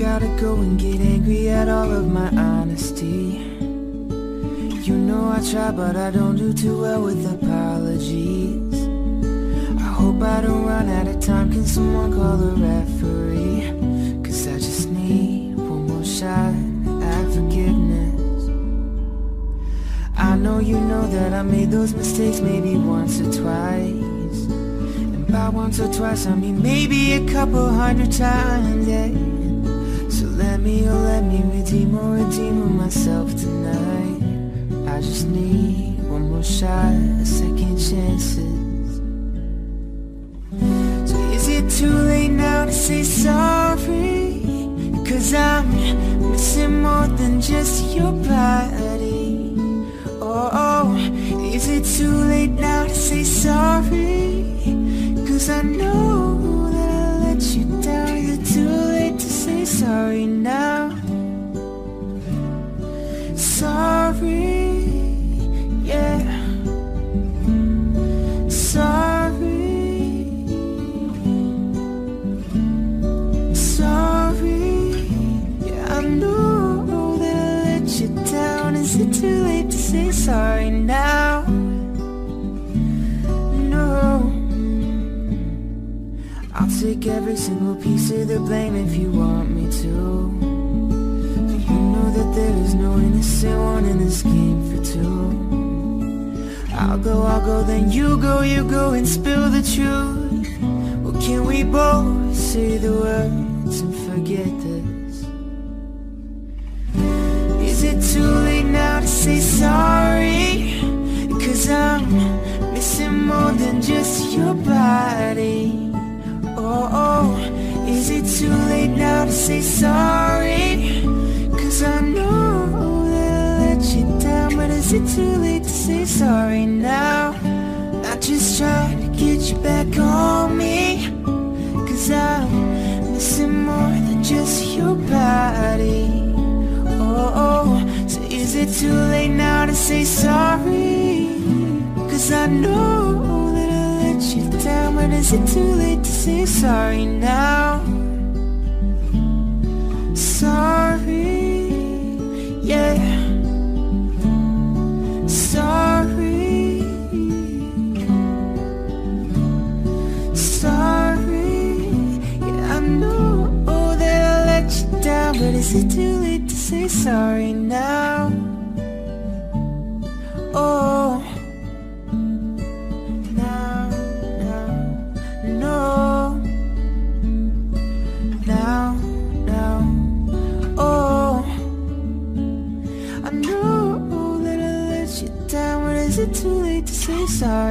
gotta go and get angry at all of my honesty. You know I try but I don't do too well with apologies. I hope I don't run out of time, can someone call a referee? Cause I just need one more shot at forgiveness. I know you know that I made those mistakes maybe once or twice. And by once or twice I mean maybe a couple hundred times, yeah let me, oh let me redeem or redeem myself tonight I just need one more shot, a second chances So is it too late now to say sorry? Cause I'm missing more than just your body Oh, oh, is it too late now to say sorry? Cause I know sorry now? Sorry, yeah. Sorry. Sorry, yeah I know that I let you down. Is it too late to say sorry Take every single piece of the blame if you want me to You know that there is no innocent one in this game for two I'll go, I'll go, then you go, you go and spill the truth Well, can we both say the words and forget this? Is it too late now to say sorry? Cause I'm missing more than just your body Oh, is it too late now to say sorry? Cause I know that I let you down But is it too late to say sorry now? Not just trying to get you back on me Cause I'm missing more than just your body Oh, oh, so is it too late now to say sorry? Cause I know Is it too late to say sorry now? Sorry, yeah Sorry Sorry, yeah I know oh, that I let you down But is it too late to say sorry now? Sorry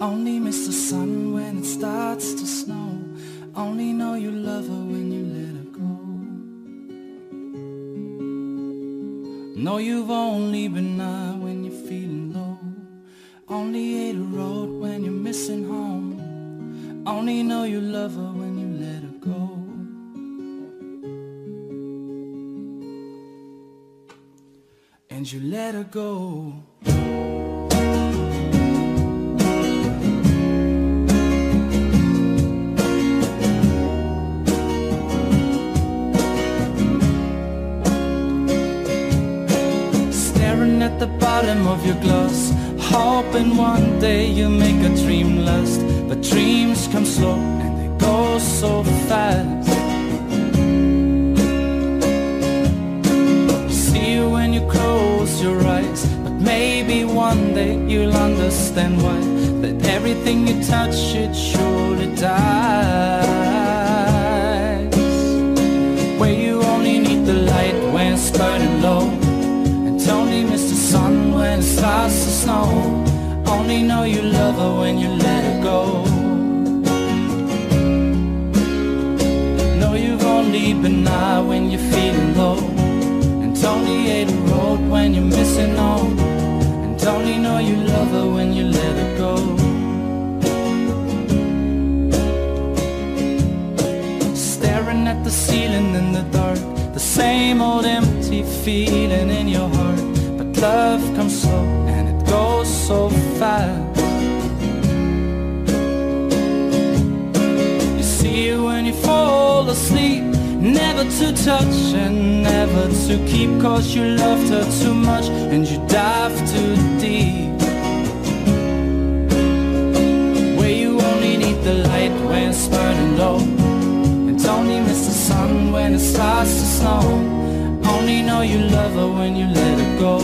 Only miss the sun when it starts to snow. Only know you love her when you let her go. Know you've only been high when you're feeling low. Only ate a road when you're missing home. Only know you love her when you let her go. and you let her go. Bottom of your glass, hoping one day you'll make a dream last. But dreams come slow and they go so fast. see you when you close your eyes. But maybe one day you'll understand why. That everything you touch, it surely dies. Where you only need the light when it's burning low. Only miss the sun when it starts to snow. Only know you love her when you let her go. Know you've only been high when you're feeling low. And only ate a road when you're missing home. And only know you love her when you let her go. Staring at the ceiling in the dark. The same old empty feeling in your heart. Love comes slow and it goes so fast. You see it when you fall asleep. Never to touch and never to keep. Cause you loved her too much and you dive too deep. Where you only need the light when it's burning low. And only miss the sun when it starts to snow. Only know you love her when you let her go.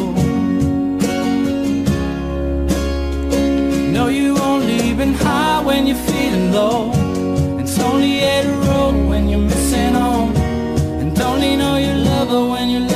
Know you only been high when you're feeling low. It's only at a road when you're missing home. And only know you love her when you let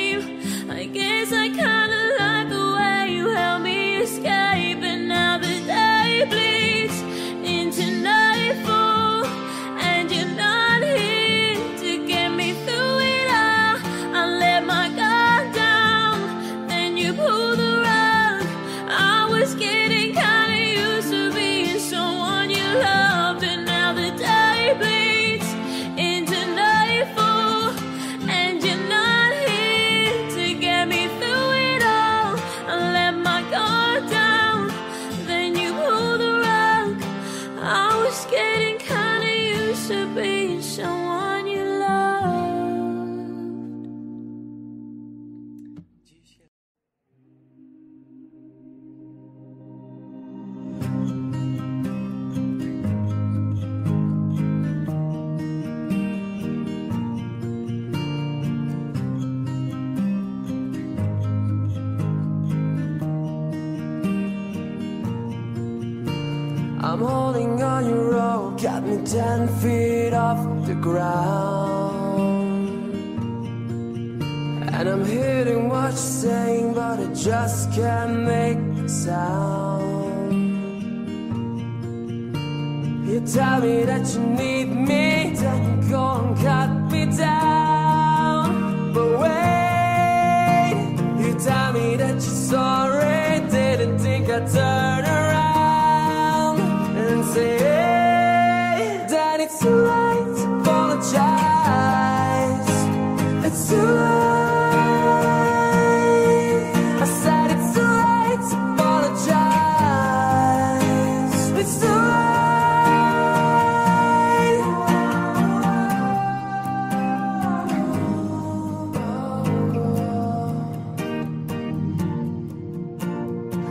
I guess I kinda like the way you help me escape, and now the day bleeds ground. And I'm hearing what you're saying, but I just can't make sound. You tell me that you need me, then you go and cut me down. But wait, you tell me that you're sorry, didn't think I'd turn around and say It's too late. I said it's too late to apologize. It's too late.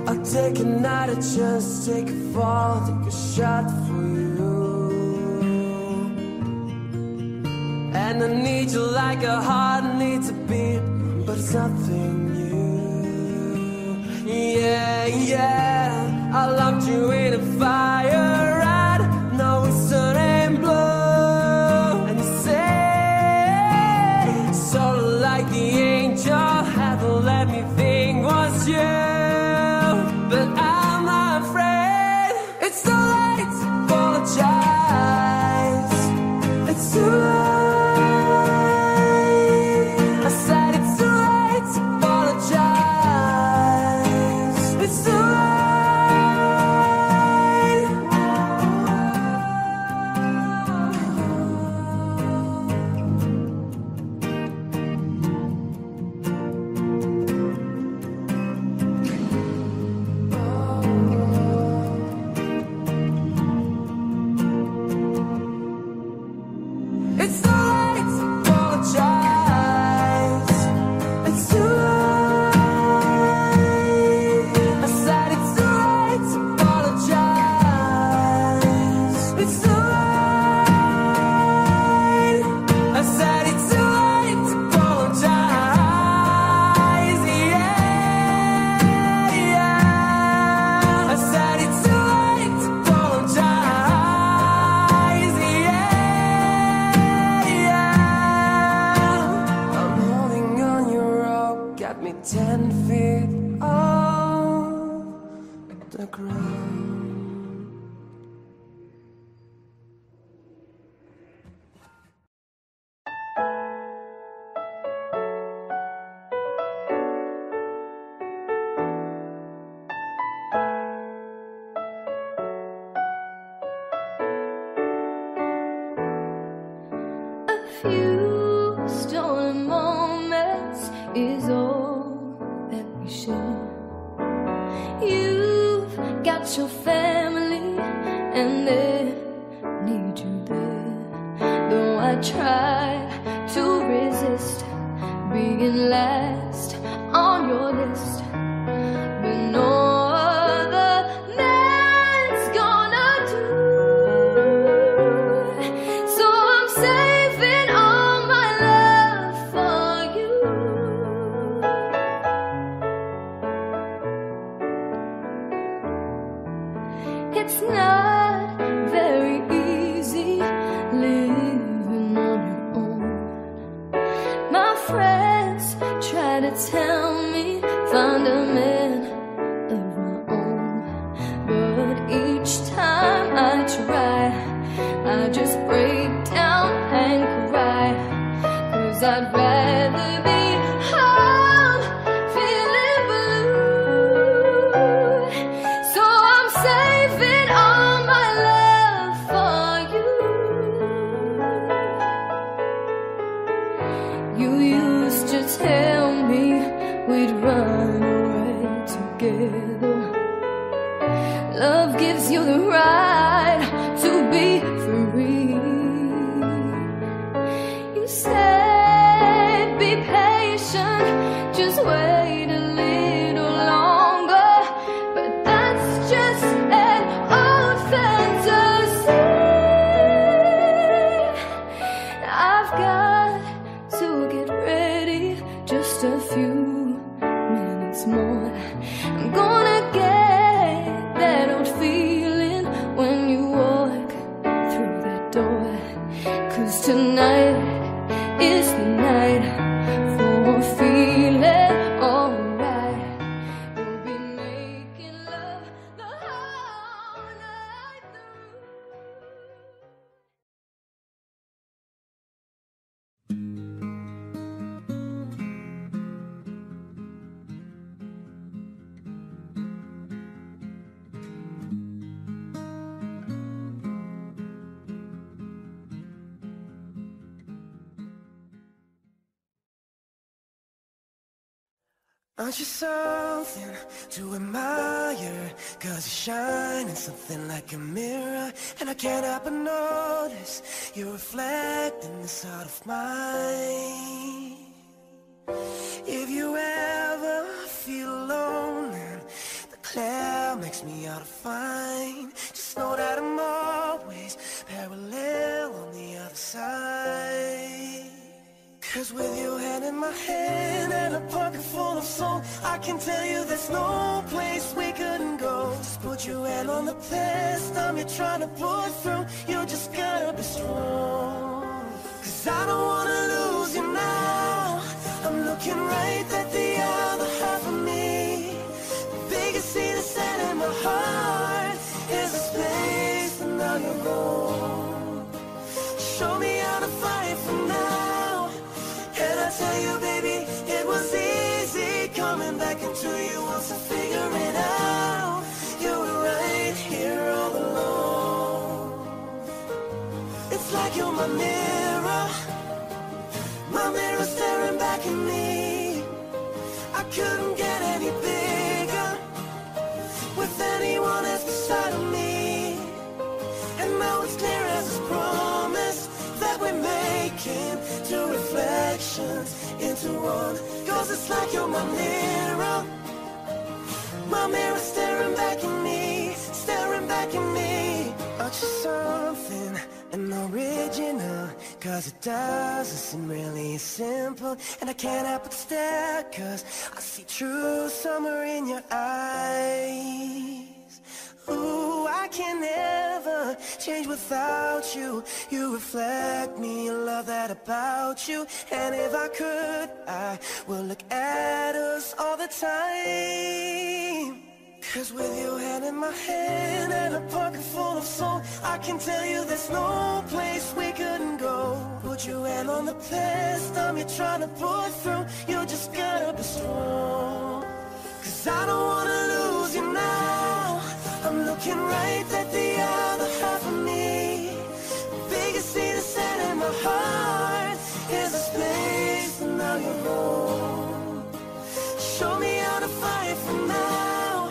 I'll take another chance, take a fall, take a shot for you. And I need you like a heart needs a beat, but it's nothing new. Yeah, yeah, I locked you in a fire hand and a pocket full of soul. I can tell you there's no place we couldn't go. Just put your hand on the past time you're trying to pull through. You just gotta be strong. Cause I don't wanna lose you now. I'm looking right at the other half of me. They can see the sand in my heart. Is a space and now you're gone Show me how to fight for And Tell you baby, it was easy Coming back into you once I figure it out You were right here all along It's like you're my mirror My mirror staring back at me. I couldn't get any bigger With anyone else beside of me. And now it's clear as promise that we're making into one. Cause it's like you're my mirror. My mirror staring back at me, staring back at me. Aren't you something, an original? Cause it doesn't seem really simple. And I can't help but stare, cause I see true summer in your eyes. Ooh, I can never change without you. You reflect me, love that about you. And if I could, I would look at us all the time. Cause with your hand in my hand and a pocket full of soul, I can tell you there's no place we couldn't go. Put your hand on the past, time you're trying to push through. You just gotta be strong. Cause I don't wanna lose you now looking right at the other half of me. Biggest seed set in my heart. Is a place, and now you're home Show me how to fight for now.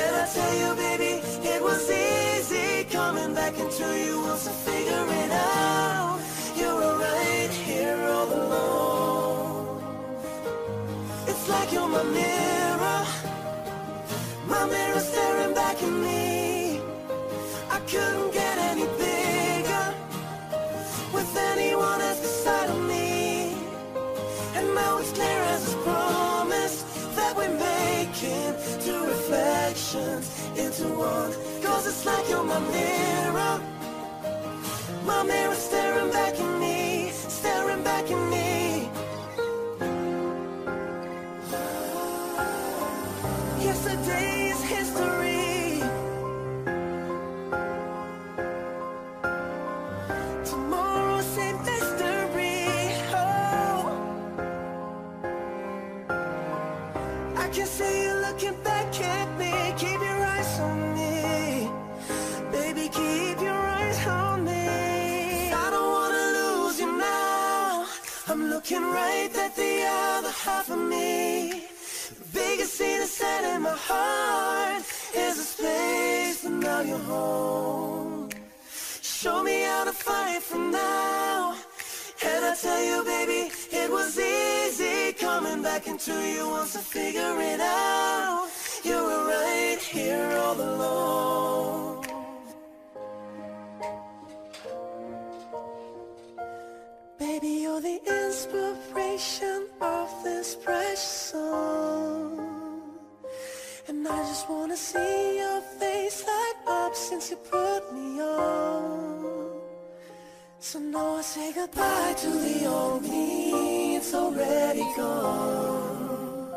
And I tell you baby, it was easy Coming back into you once I figure it out. You're right here all alone It's like you're my mirror my mirror staring back at me. I couldn't get any bigger with anyone else beside of me. And now it's clear as it's promised that we're making two reflections into one. Cause it's like you're my mirror. My mirror staring back at me, of me. The biggest set in my heart. Is a space, but now you're home. Show me how to fight from now. And I tell you, baby, it was easy coming back into you once I figure it out. You were right here all along. You're the inspiration of this precious song. And I just wanna see your face light up since you put me on. So now I say goodbye to the old me, it's already gone.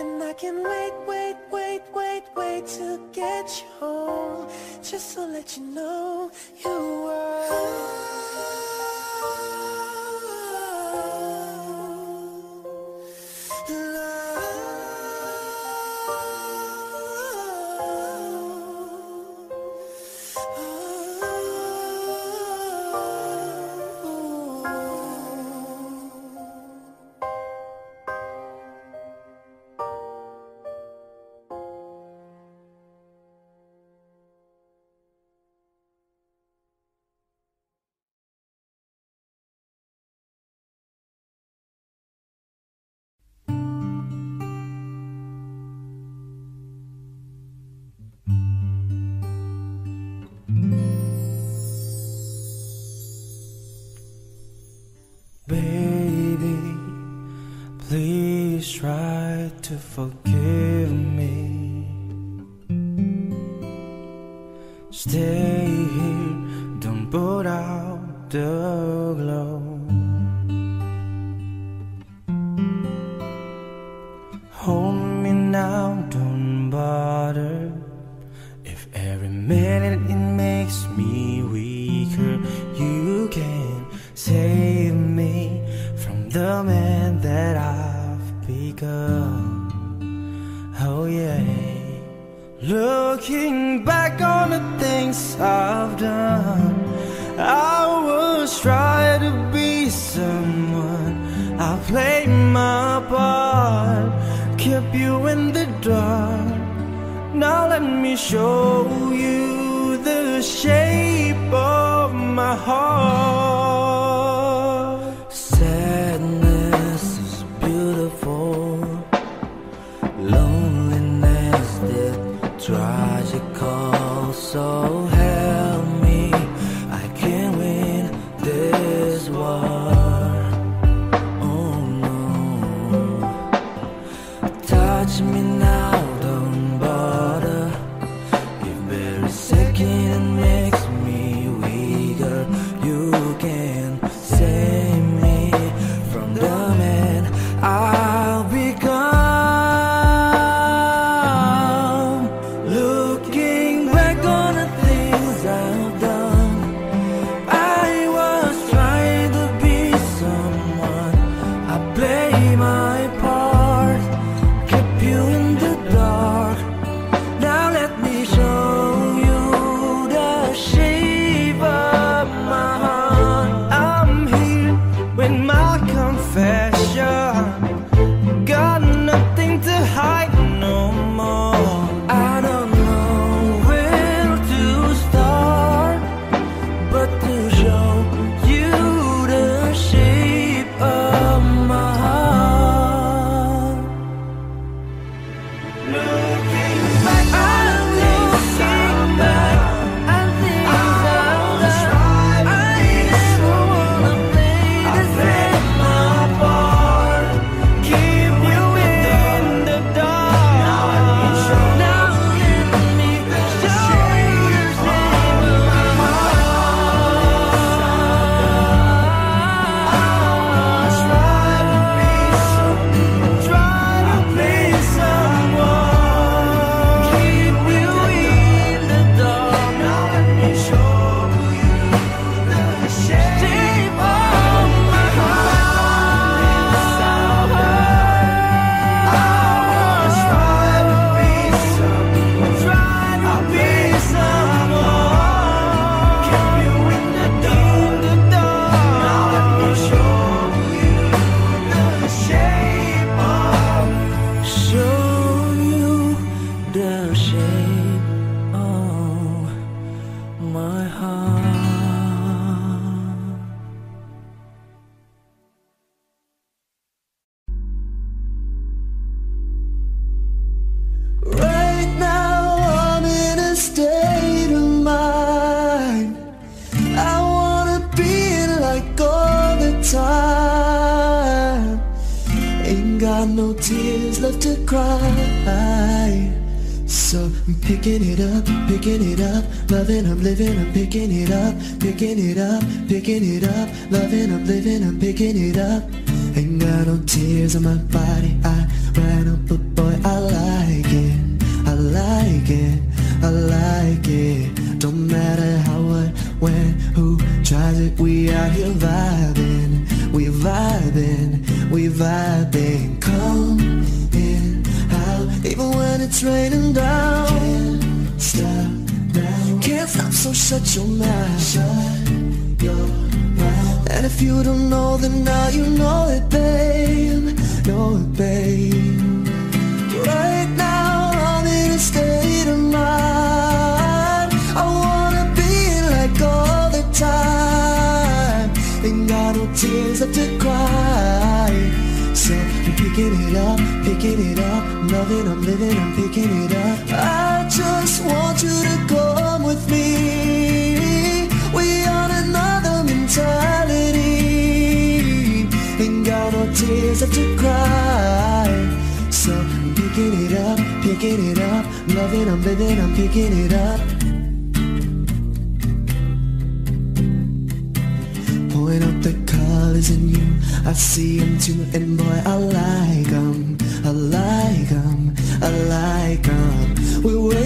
And I can wait, wait, wait, wait, wait to get you home. Just to let you know you were here, don't put out the glow.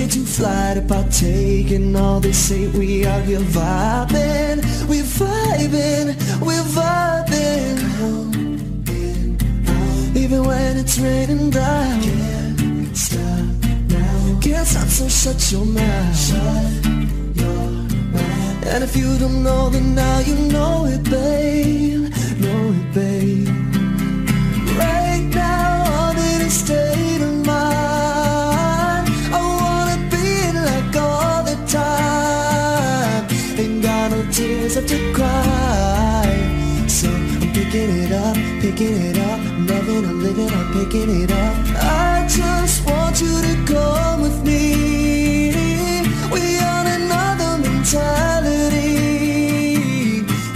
way to fly to partake in all this hate. We are. here vibing, we're vibing, we're vibing. Come in, even when it's raining down. Can't stop now. Can't stop, so shut your mouth. Shut your mouth. And if you don't know, then now you know it, babe. Know it, babe. up to cry. So I'm picking it up, picking it up. Loving, I'm living, I'm picking it up. I just want you to come with me. We on another mentality.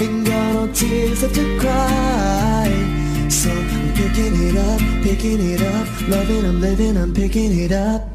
Ain't got no tears left to cry. So I'm picking it up, picking it up. Loving, I'm living, I'm picking it up.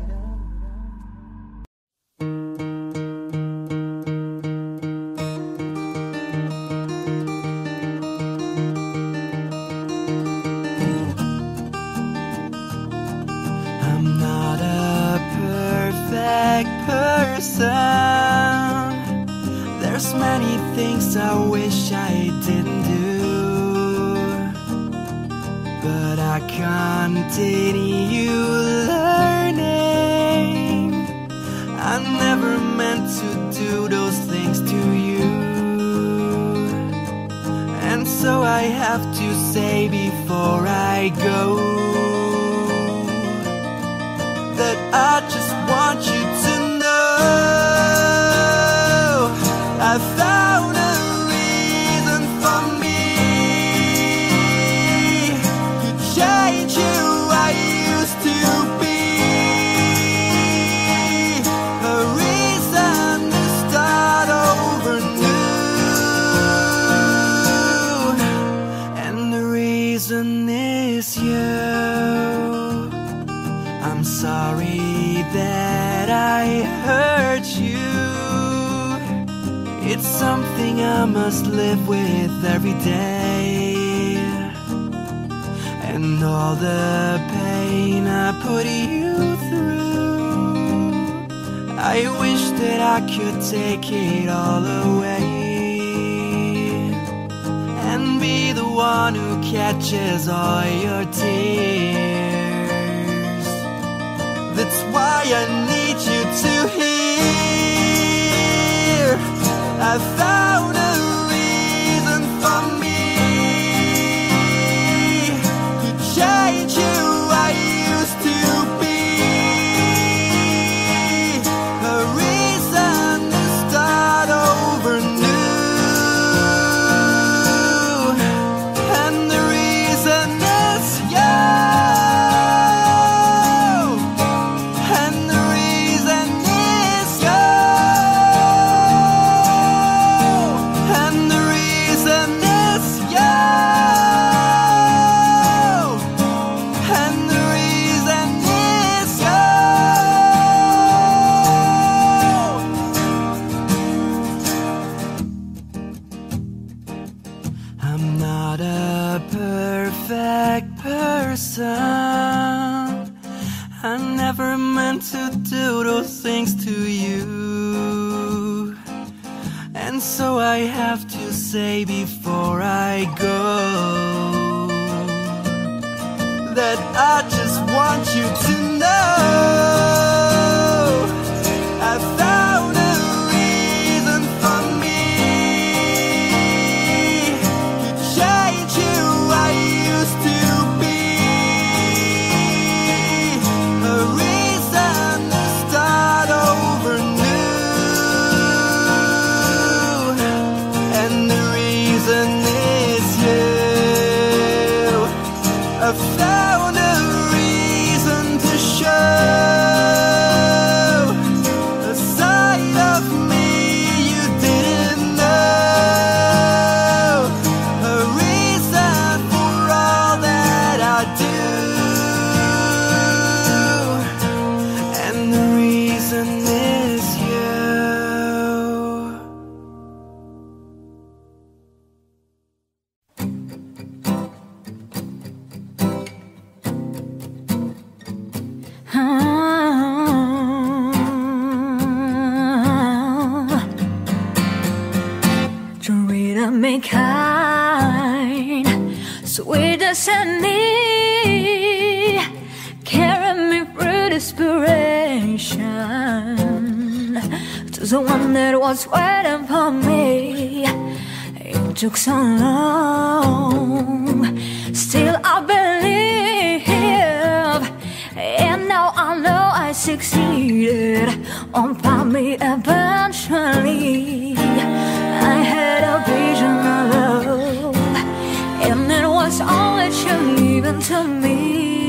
could take it all away and be the one who catches all your tears. That's why I need you to hear. I found. sweet destiny honey, carrying me through desperation to the one that was waiting for me. It took so long, still I believe, and now I know I succeeded. On find me eventually. even to me.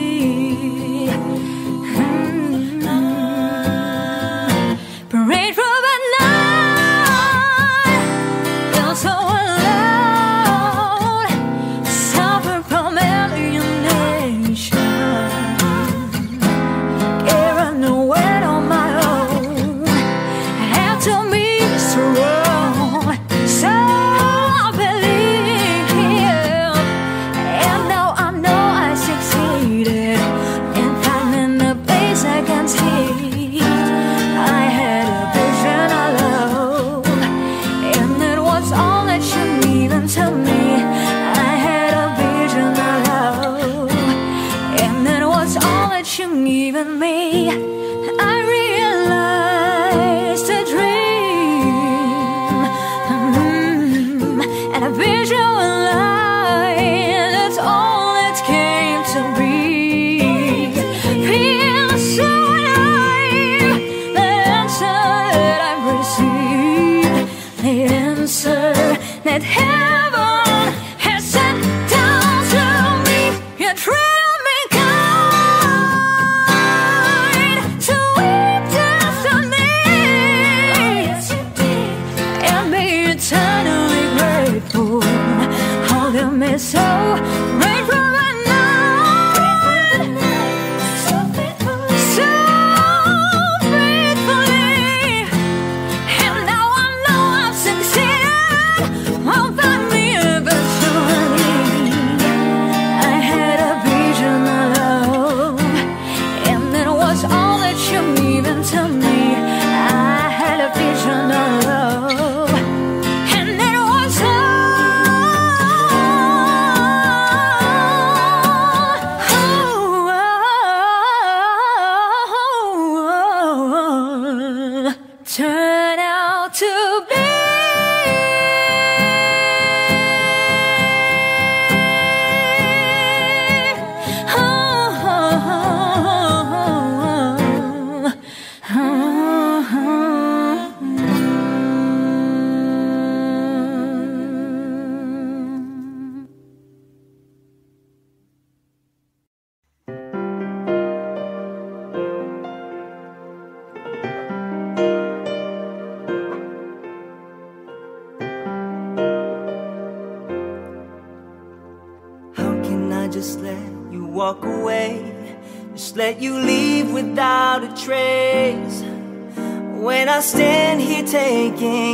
I stand here taking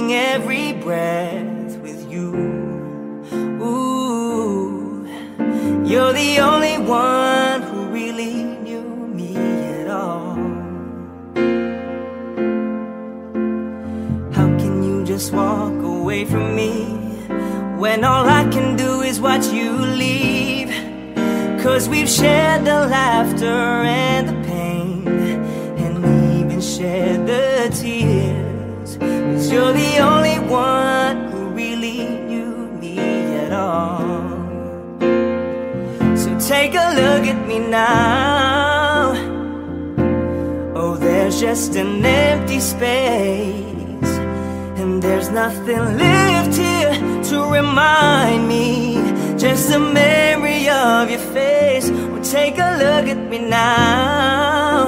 just an empty space. And there's nothing left here to remind me. Just a memory of your face. Oh, take a look at me now.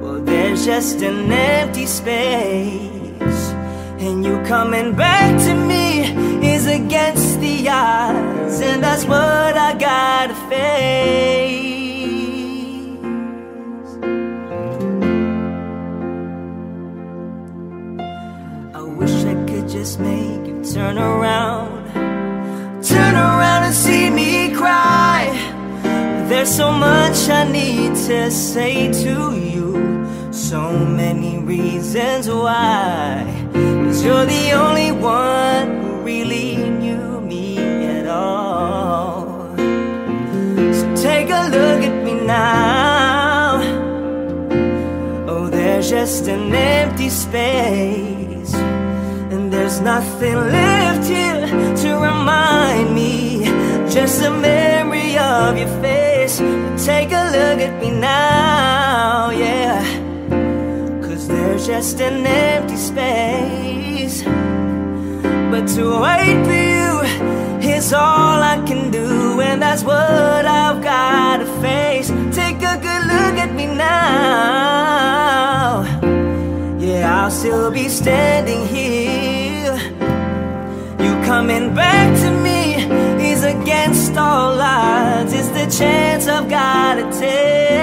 Well, there's just an empty space. And you coming back to me is against the odds. And that's what I gotta face. Turn around. Turn around and see me cry. There's so much I need to say to you. So many reasons why. Cause you're the only one who really knew me at all. So take a look at me now. Oh, there's just an empty space. There's nothing left here to remind me. Just a memory of your face. Take a look at me now, yeah. Cause there's just an empty space. But to wait for you is all I can do, and that's what I've gotta face. Take a good look at me now. Yeah, I'll still be standing here. Coming back to me is against all odds. It's the chance I've gotta take.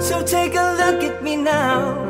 So take a look at me now.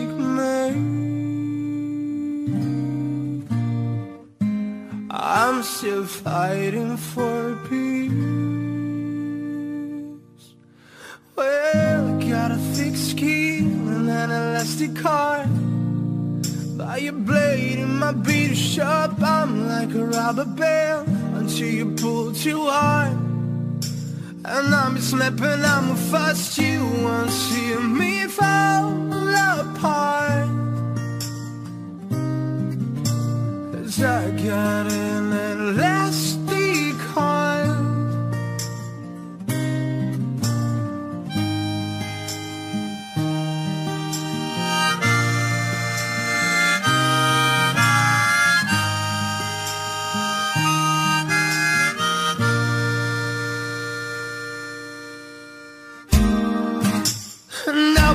still fighting for peace. Well, I got a thick skin and an elastic heart. By your blade in my beater shop I'm like a rubber band Until you pull too hard. And I'm snapping, I'm a fast you won't see me fall apart I got an elastic heart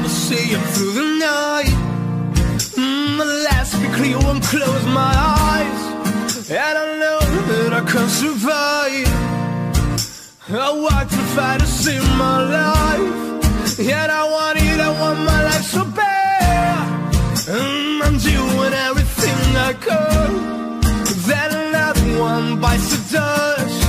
see through the night. Mm, Let's be clear and close my eyes And I don't know that I can survive. I want to fight to save my life. Yet I want it, I want my life so bad. Mm, I'm doing everything I could. Then another one bites the dust.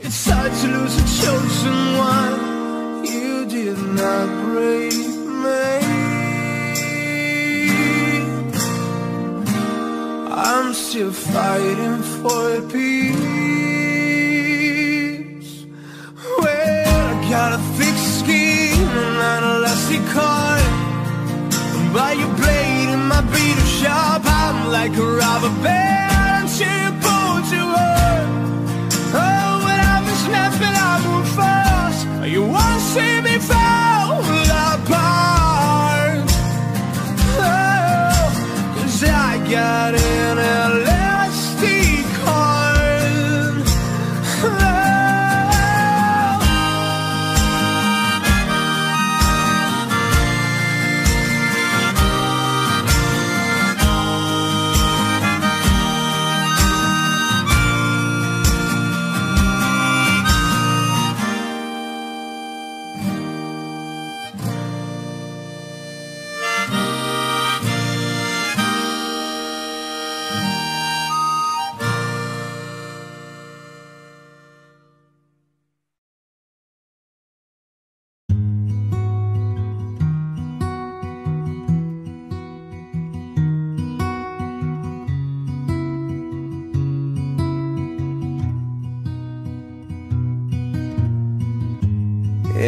It's hard to lose a chosen one. You did not break me I'm still fighting for peace. Well, I got a thick skin and an elastic heart By your blade in my beater shop I'm like a rubber band until you pull too hard Oh, when I'm snapping, I move fast. Are You won't see me fall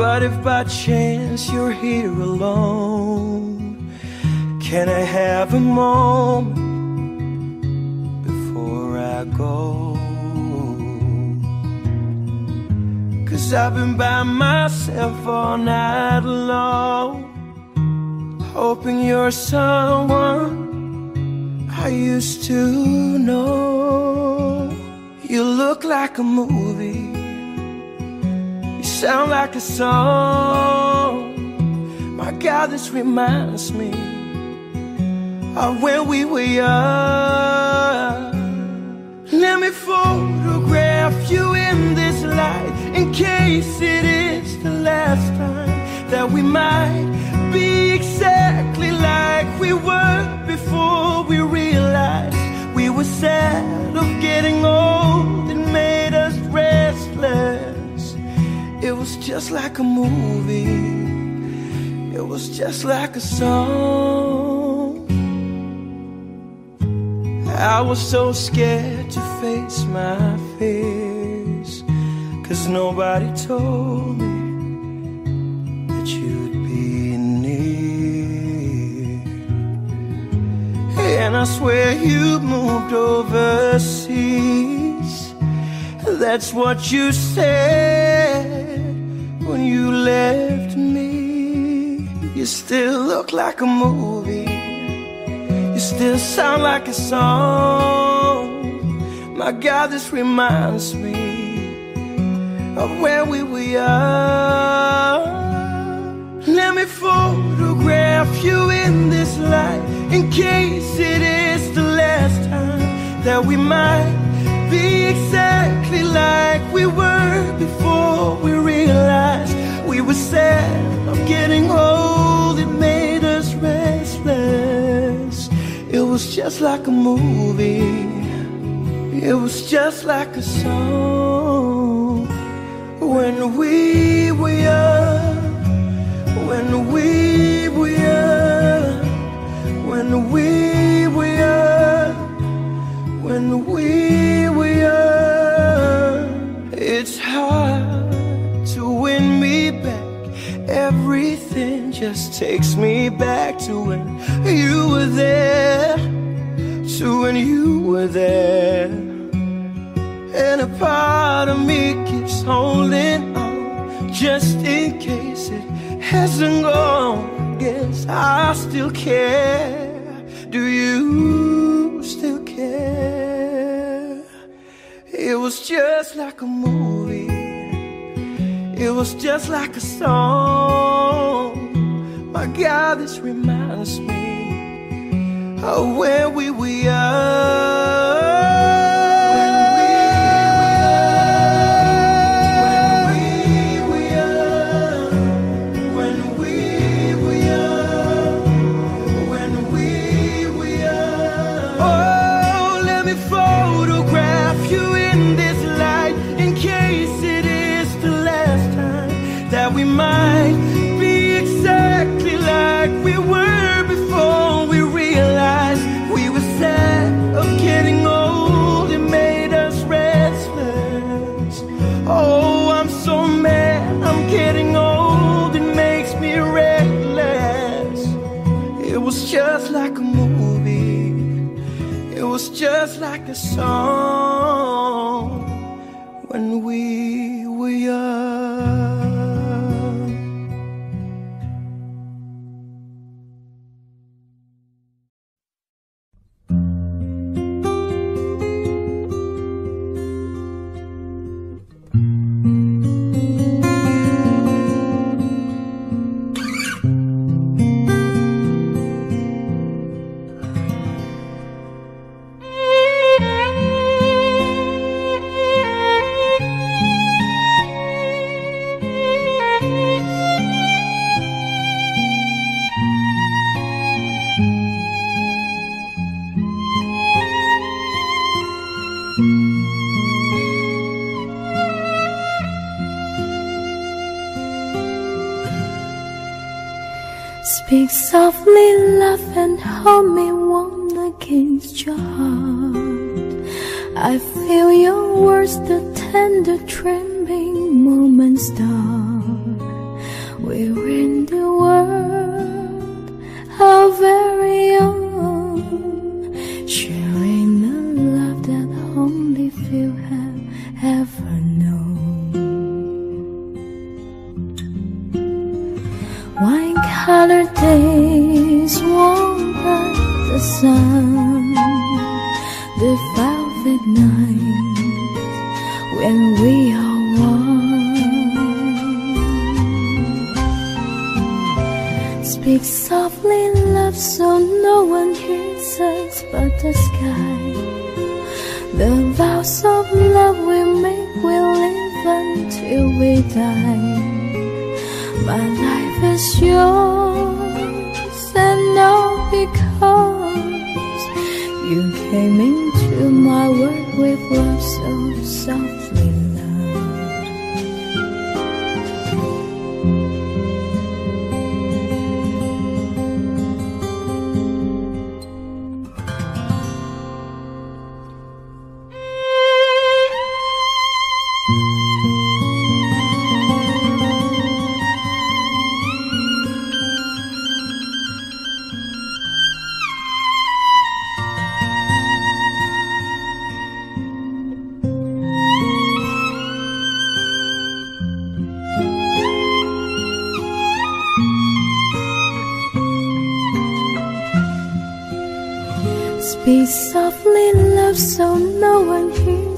But if by chance you're here alone, can I have a moment before I go? Cause I've been by myself all night long, hoping you're someone I used to know. You look like a movie sound like a song. My God, this reminds me of when we were young. Let me photograph you in this light in case it is the last time that we might be exactly like we were before we realized we were sad of getting old. It made us restless. It was just like a movie. It was just like a song. I was so scared to face my fears. Cause nobody told me that you'd be near. And I swear you moved overseas. That's what you said when you left me. You still look like a movie. You still sound like a song. My God, this reminds me of when we were young. Let me photograph you in this light in case it is the last time that we might be exactly like we were before we realized we were sad of getting old. It made us restless. It was just like a movie. It was just like a song when we were young. When we were young. When we were young. When we just takes me back to when you were there. To when you were there. And a part of me keeps holding on just in case it hasn't gone. Guess I still care. Do you still care? It was just like a movie. It was just like a song. My God, this reminds me of when we were young. Song Speak softly, love, and hold me warm against your heart. I feel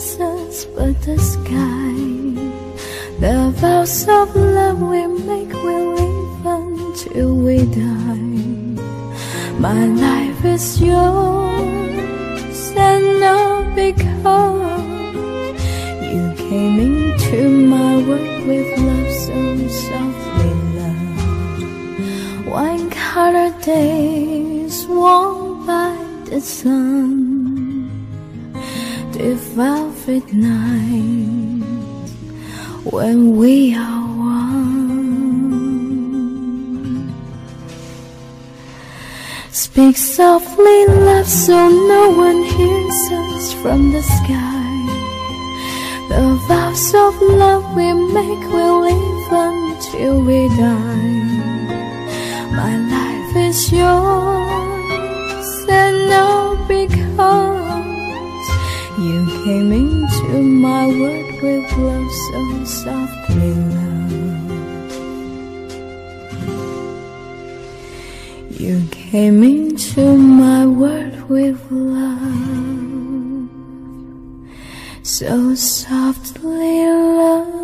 one but the sky. The vows of love we make, we live until we die. My life is yours, and all because you came into my world with love so softly, love. Wine colored days warmed by the sun, the velvet night when we are one. Speak softly, love, so no one hears us from the sky. The vows of love we make will live until we die. My life is yours, and you came into my world with love so softly, love. You came into my world with love so softly, love.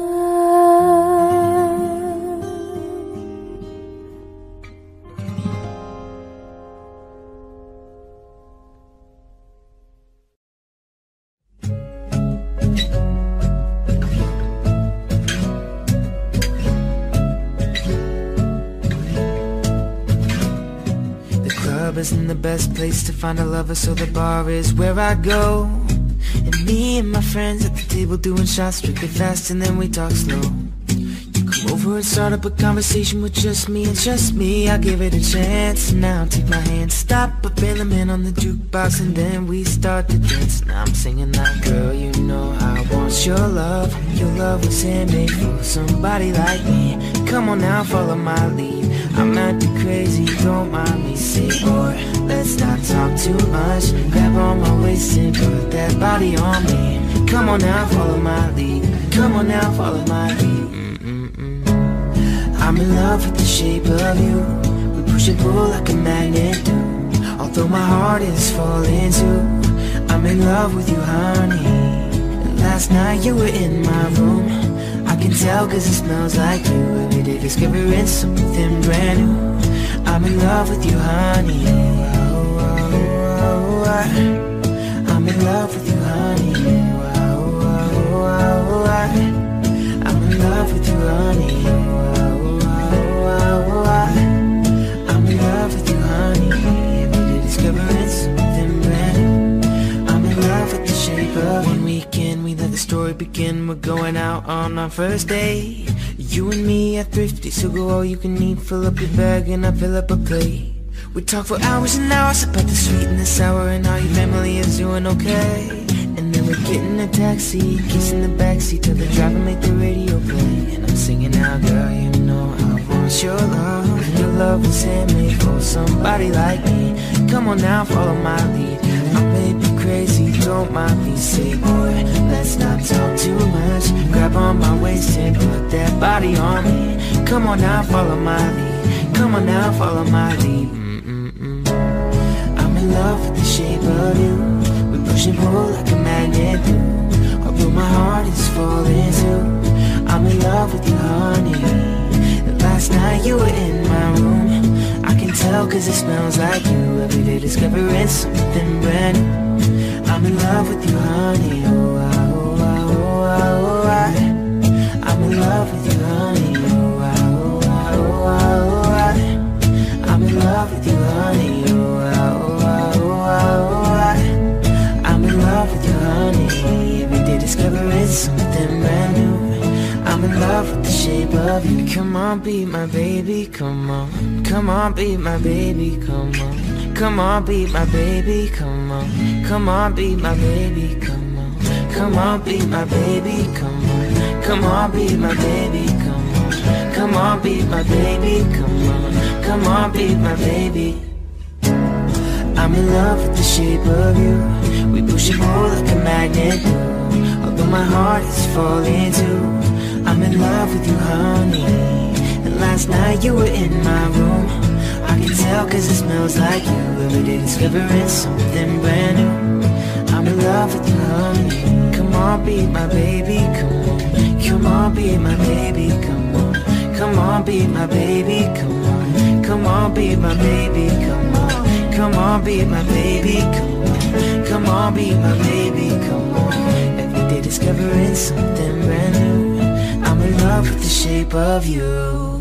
The best place to find a lover, so the bar is where I go. And me and my friends at the table doing shots, drinking fast, and then we talk slow. You come over and start up a conversation with just me and just me. I give it a chance. Now take my hand, stop a man on the jukebox, and then we start to dance. Now I'm singing like, girl, you know I want your love. Your love was handmade for somebody like me. Come on now, follow my lead. I'm acting crazy, don't mind me. Say, boy, let's not talk too much. Grab on my waist and put that body on me. Come on now, follow my lead. Come on now, follow my lead. I'm in love with the shape of you. We push and pull like a magnet do. Although my heart is falling too. I'm in love with you, honey. Last night you were in my room. Can tell cause it smells like you Every day discovering something brand new I'm in love with you, honey. I'm in love with you, honey. I'm in love with you, honey begin We're going out on our first date You and me are thrifty, so go all you can eat. Fill up your bag and I fill up a plate. We talk for hours and hours about the sweet and the sour and how your family is doing okay. And then we get in a taxi, kissing the backseat, till the driver make the radio play. And I'm singing out, girl, you know I want your love. Your love was handmade for somebody like me. Come on now, follow my lead. Don't mind me. Say, boy, let's not talk too much. Grab on my waist and put that body on me. Come on now, follow my lead. Come on now, follow my lead. Mm-mm-mm. I'm in love with the shape of you. We push and pull like a magnet do. Although my heart is falling too. I'm in love with you, honey. And last night you were in my room. I can tell cause it smells like you. Every day discovering something brand new. I'm in love with you, honey. Oh, ah, oh, ah, oh, ah, oh, ah. I'm in love with you, honey. Oh, ah, oh, ah, oh, ah, oh, ah. I'm in love with you, honey. Oh, ah, oh, ah, oh, ah, oh, ah. I'm in love with you, honey. Every day discovering something brand new. I'm in love with the shape of you. Come on, be my baby, come on. Come on, be my baby, come on. Come on, be my baby, come on. Come on, be my baby, come on. Come on, be my baby, come on. Come on, be my baby, come on. Come on, be my baby, come on. Come on, be my baby. I'm in love with the shape of you. We push and pull like a magnet. Although my heart is falling too. I'm in love with you, honey. And last night you were in my room. Can tell cause it smells like you. Every day discovering something brand new. I'm in love with you, honey. Come on, be my baby, come on. Come on, be my baby, come on. Come on, be my baby, come on. Come on, be my baby, come on. Come on, be my baby, come on. Come on, be my baby, come on. Every day discovering something brand new. I'm in love with the shape of you.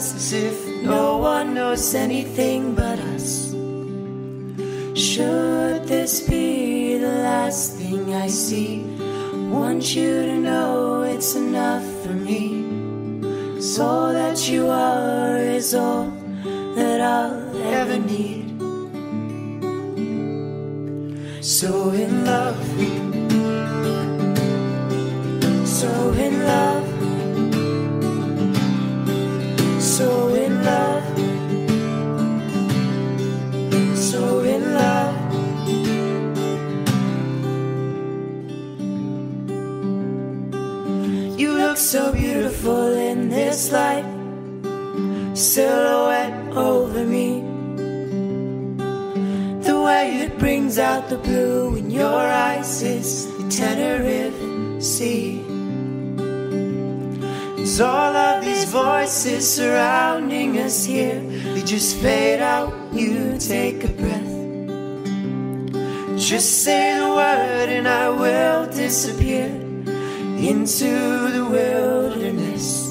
Eyes as if no one knows anything but us. Should this be the last thing I see? Want you to know it's enough for me. So that you are is all that I'll ever need. So in love, so in love, so in love, so in love. You look so beautiful in this light, silhouette over me. The way it brings out the blue in your eyes is the Tenerife Sea. As all of these voices surrounding us here, they just fade out. You take a breath. Just say the word and I will disappear into the wilderness.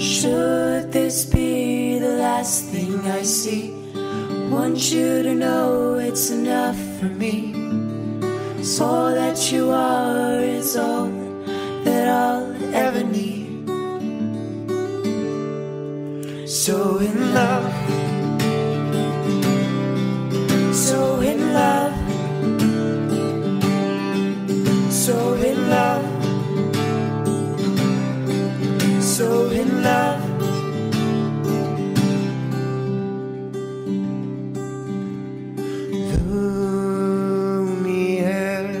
Should this be the last thing I see? Want you to know it's enough for me. So all that you are is all that I'll ever need. So in love, so in love, so in love, so in love. Lumiere,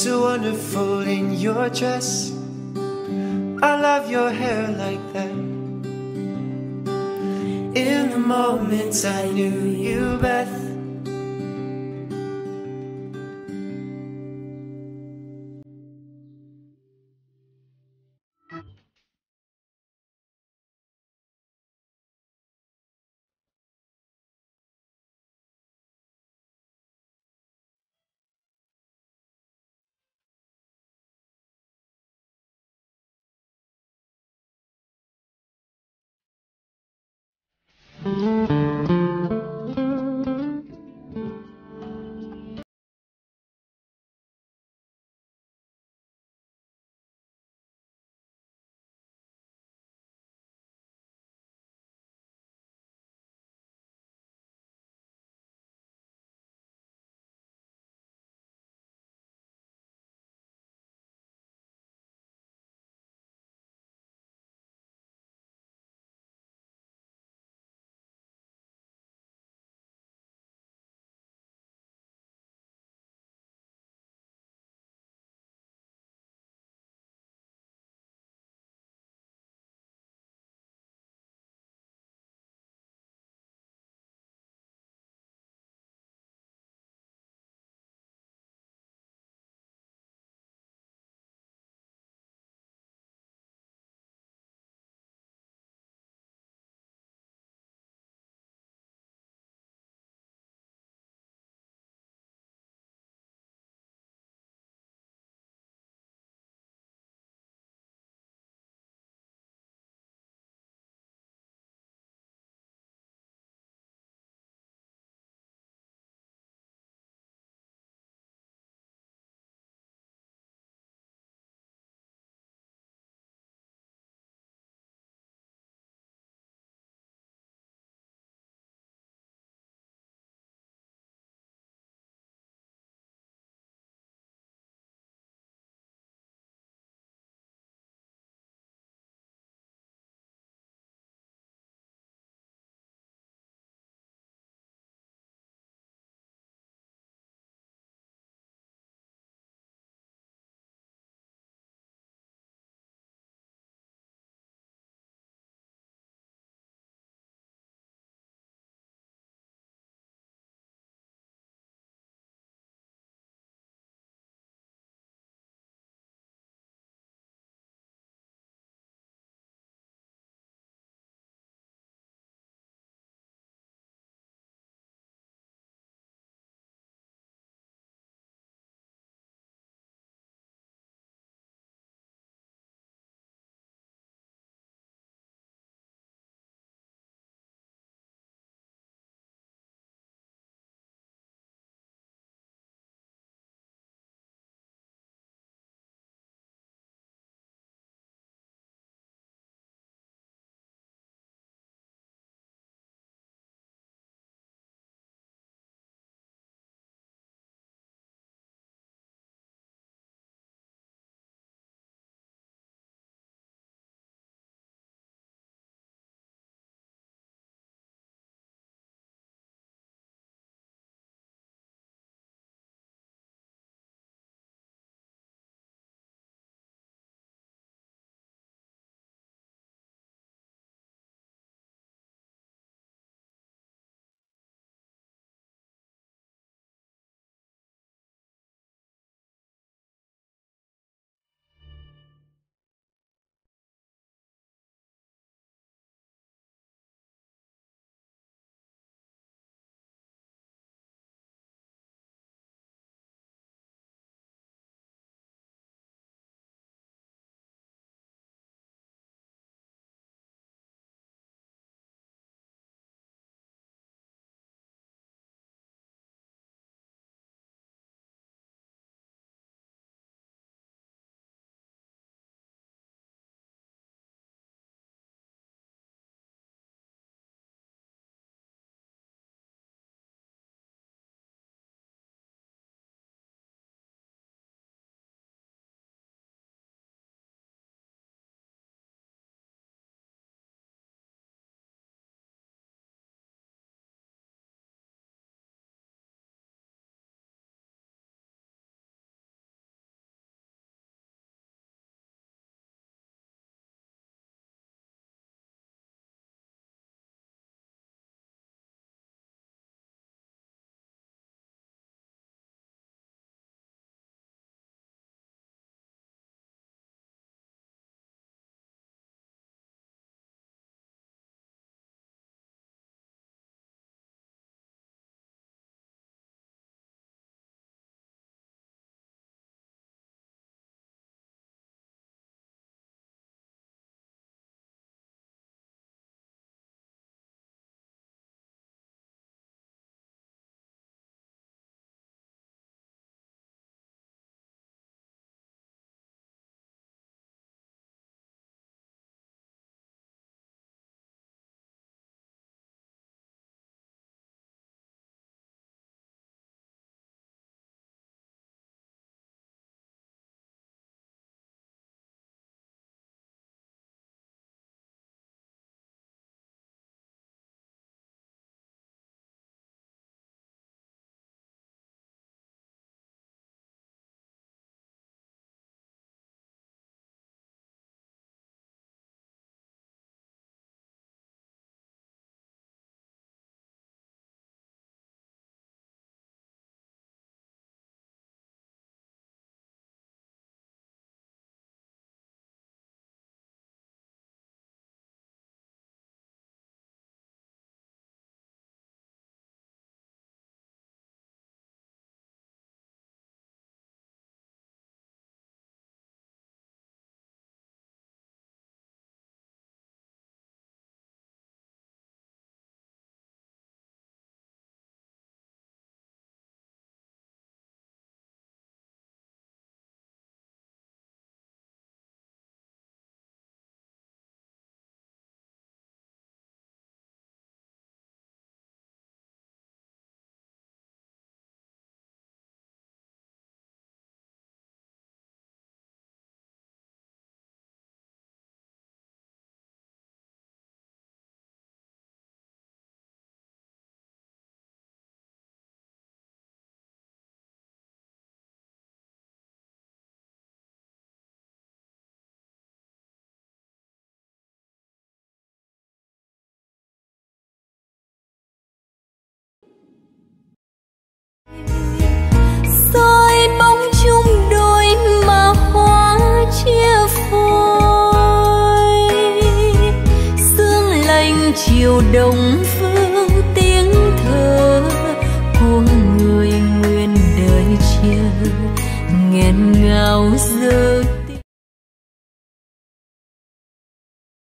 So wonderful in your dress. I love your hair like that. In the moments I knew you, Beth. Mm-hmm.